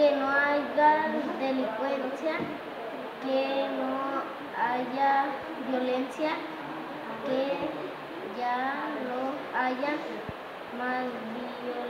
que no haya delincuencia, que no haya violencia, que ya no haya más violencia.